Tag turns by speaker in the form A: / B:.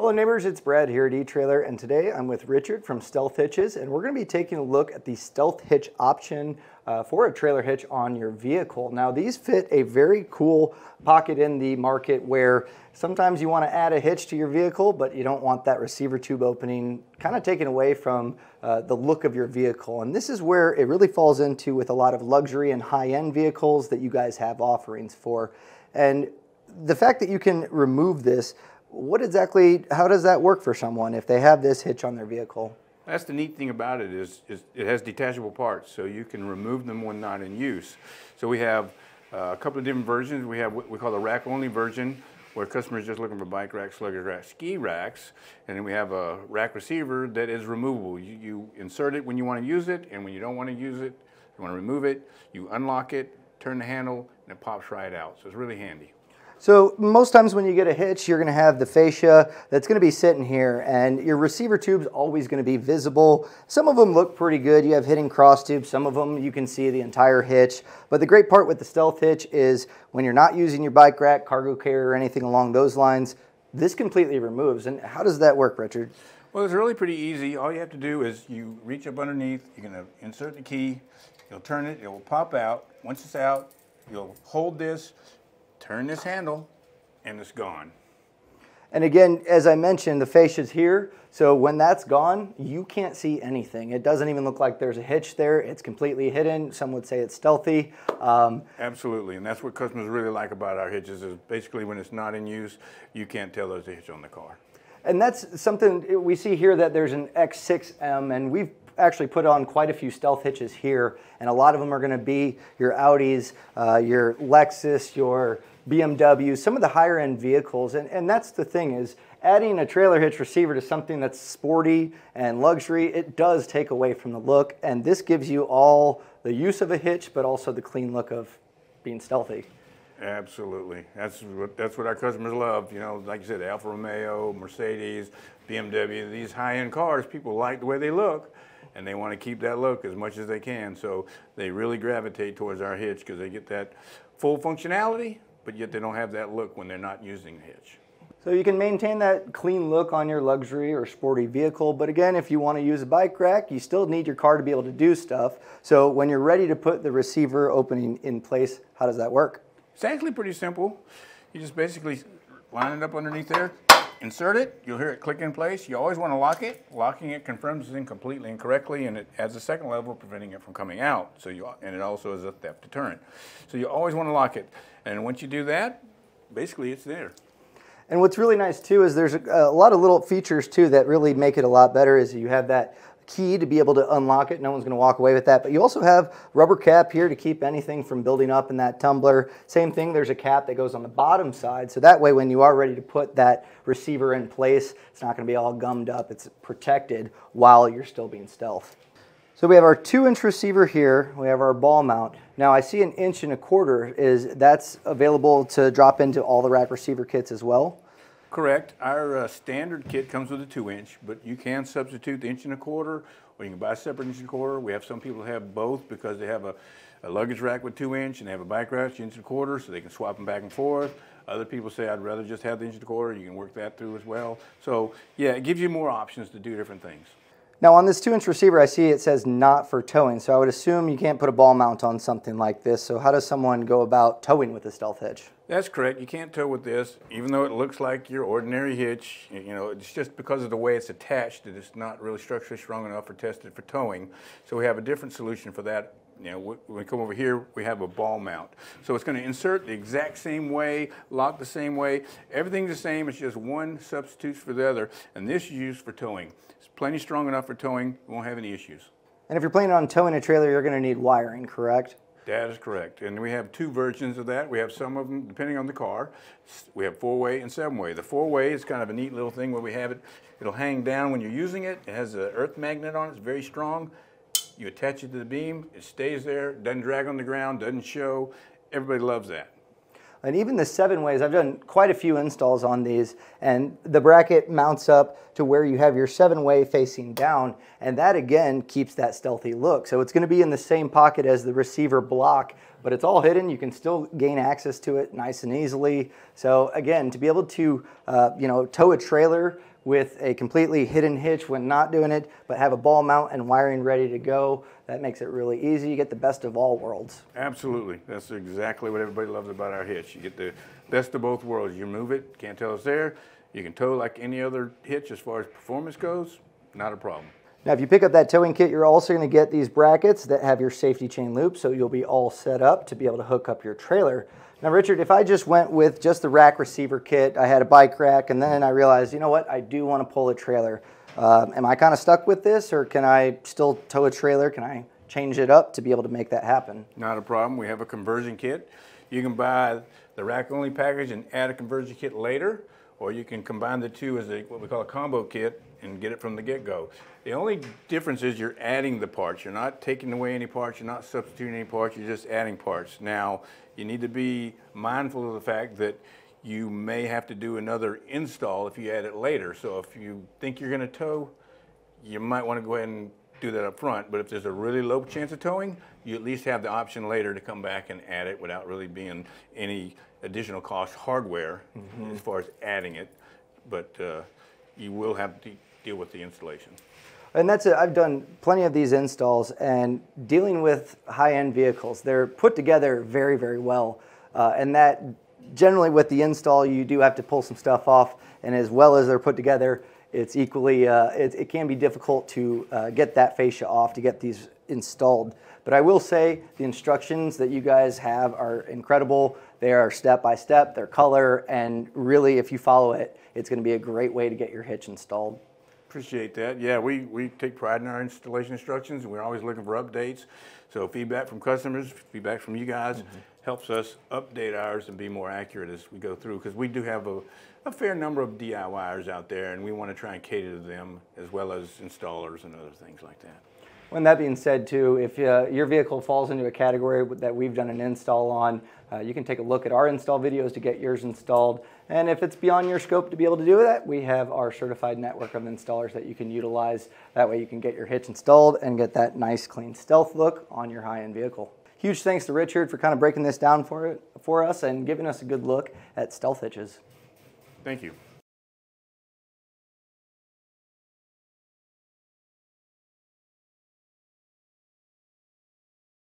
A: Hello neighbors, it's Brad here at eTrailer and today I'm with Richard from Stealth Hitches and we're going to be taking a look at the Stealth Hitch option uh, for a trailer hitch on your vehicle. Now these fit a very cool pocket in the market where sometimes you want to add a hitch to your vehicle but you don't want that receiver tube opening kind of taken away from uh, the look of your vehicle and this is where it really falls into with a lot of luxury and high-end vehicles that you guys have offerings for. And the fact that you can remove this what exactly, how does that work for someone if they have this hitch on their vehicle?
B: That's the neat thing about it is, is it has detachable parts, so you can remove them when not in use. So we have uh, a couple of different versions. We have what we call the rack-only version, where customers just looking for bike racks, luggage racks, ski racks, and then we have a rack receiver that is removable. You, you insert it when you want to use it, and when you don't want to use it, you want to remove it, you unlock it, turn the handle, and it pops right out. So it's really handy.
A: So most times when you get a hitch, you're gonna have the fascia that's gonna be sitting here and your receiver tube's always gonna be visible. Some of them look pretty good. You have hitting cross tubes. Some of them you can see the entire hitch. But the great part with the Stealth hitch is when you're not using your bike rack, cargo carrier, or anything along those lines, this completely removes. And how does that work, Richard?
B: Well, it's really pretty easy. All you have to do is you reach up underneath, you're gonna insert the key, you'll turn it, it will pop out. Once it's out, you'll hold this, turn this handle, and it's gone.
A: And again, as I mentioned, the fascia's here. So when that's gone, you can't see anything. It doesn't even look like there's a hitch there. It's completely hidden. Some would say it's stealthy.
B: Um, Absolutely, and that's what customers really like about our hitches is basically when it's not in use, you can't tell there's a hitch on the car.
A: And that's something we see here that there's an X6M, and we've actually put on quite a few stealth hitches here, and a lot of them are going to be your Audis, uh, your Lexus, your BMW, some of the higher end vehicles. And, and that's the thing is adding a trailer hitch receiver to something that's sporty and luxury, it does take away from the look. And this gives you all the use of a hitch, but also the clean look of being stealthy.
B: Absolutely. That's what, that's what our customers love. You know, like you said, Alfa Romeo, Mercedes, BMW, these high-end cars, people like the way they look and they want to keep that look as much as they can. So they really gravitate towards our hitch because they get that full functionality but yet they don't have that look when they're not using the hitch.
A: So you can maintain that clean look on your luxury or sporty vehicle, but again, if you want to use a bike rack, you still need your car to be able to do stuff. So when you're ready to put the receiver opening in place, how does that work?
B: It's actually pretty simple. You just basically line it up underneath there, insert it, you'll hear it click in place. You always want to lock it. Locking it confirms it's in completely and correctly, and it adds a second level, preventing it from coming out. So you, and it also is a theft deterrent. So you always want to lock it. And once you do that, basically it's there.
A: And what's really nice too is there's a, a lot of little features too that really make it a lot better. Is you have that key to be able to unlock it. No one's going to walk away with that. But you also have rubber cap here to keep anything from building up in that tumbler. Same thing, there's a cap that goes on the bottom side. So that way when you are ready to put that receiver in place, it's not going to be all gummed up. It's protected while you're still being stealth. So we have our two inch receiver here. We have our ball mount. Now I see an inch and a quarter. Is that's available to drop into all the rack receiver kits as well?
B: Correct. Our uh, standard kit comes with a two inch, but you can substitute the inch and a quarter, or you can buy a separate inch and a quarter. We have some people have both because they have a, a luggage rack with two inch and they have a bike rack inch and a quarter, so they can swap them back and forth. Other people say, I'd rather just have the inch and a quarter. You can work that through as well. So yeah, it gives you more options to do different things.
A: Now on this two inch receiver, I see it says not for towing. So I would assume you can't put a ball mount on something like this. So how does someone go about towing with a stealth hitch?
B: That's correct. You can't tow with this, even though it looks like your ordinary hitch. You know, it's just because of the way it's attached that it's not really structurally strong enough or tested for towing. So we have a different solution for that you know, when we come over here, we have a ball mount. So it's going to insert the exact same way, lock the same way. Everything's the same. It's just one substitutes for the other. And this is used for towing. It's plenty strong enough for towing. We won't have any issues.
A: And if you're planning on towing a trailer, you're going to need wiring, correct?
B: That is correct. And we have two versions of that. We have some of them, depending on the car. We have four-way and seven-way. The four-way is kind of a neat little thing where we have it. It'll hang down when you're using it. It has an earth magnet on it. It's very strong. You attach it to the beam, it stays there, doesn't drag on the ground, doesn't show. Everybody loves that.
A: And even the seven ways, I've done quite a few installs on these, and the bracket mounts up to where you have your seven way facing down, and that again keeps that stealthy look. So it's going to be in the same pocket as the receiver block, but it's all hidden. You can still gain access to it nice and easily. So again, to be able to uh, you know tow a trailer with a completely hidden hitch when not doing it, but have a ball mount and wiring ready to go. That makes it really easy. You get the best of all worlds.
B: Absolutely. That's exactly what everybody loves about our hitch. You get the best of both worlds. You move it, can't tell it's there. You can tow like any other hitch as far as performance goes, not a problem.
A: Now, if you pick up that towing kit, you're also going to get these brackets that have your safety chain loop, so you'll be all set up to be able to hook up your trailer. Now, Richard, if I just went with just the rack receiver kit, I had a bike rack, and then I realized, you know what, I do want to pull a trailer. Uh, am I kind of stuck with this, or can I still tow a trailer? Can I change it up to be able to make that happen?
B: Not a problem. We have a conversion kit. You can buy the rack only package and add a conversion kit later, or you can combine the two as a, what we call a combo kit and get it from the get-go. The only difference is you're adding the parts. You're not taking away any parts. You're not substituting any parts. You're just adding parts. Now, you need to be mindful of the fact that you may have to do another install if you add it later. So if you think you're going to tow, you might want to go ahead and do that up front. But if there's a really low chance of towing, you at least have the option later to come back and add it without really being any additional cost hardware mm -hmm. as far as adding it. But uh, you will have to deal with the installation.
A: And that's it. I've done plenty of these installs and dealing with high-end vehicles. They're put together very, very well. Uh, and that generally with the install, you do have to pull some stuff off. And as well as they're put together, it's equally, uh, it, it, can be difficult to uh, get that fascia off to get these installed. But I will say the instructions that you guys have are incredible. They are step by step, they're color, and really if you follow it, it's gonna be a great way to get your hitch installed.
B: Appreciate that. Yeah, we, we take pride in our installation instructions and we're always looking for updates. So feedback from customers, feedback from you guys mm -hmm. helps us update ours and be more accurate as we go through because we do have a, a fair number of DIYers out there and we want to try and cater to them as well as installers and other things like that.
A: When that being said, too, if uh, your vehicle falls into a category that we've done an install on, uh, you can take a look at our install videos to get yours installed. And if it's beyond your scope to be able to do that, we have our certified network of installers that you can utilize. That way you can get your hitch installed and get that nice, clean stealth look on your high-end vehicle. Huge thanks to Richard for kind of breaking this down for, it, for us and giving us a good look at stealth hitches.
B: Thank you.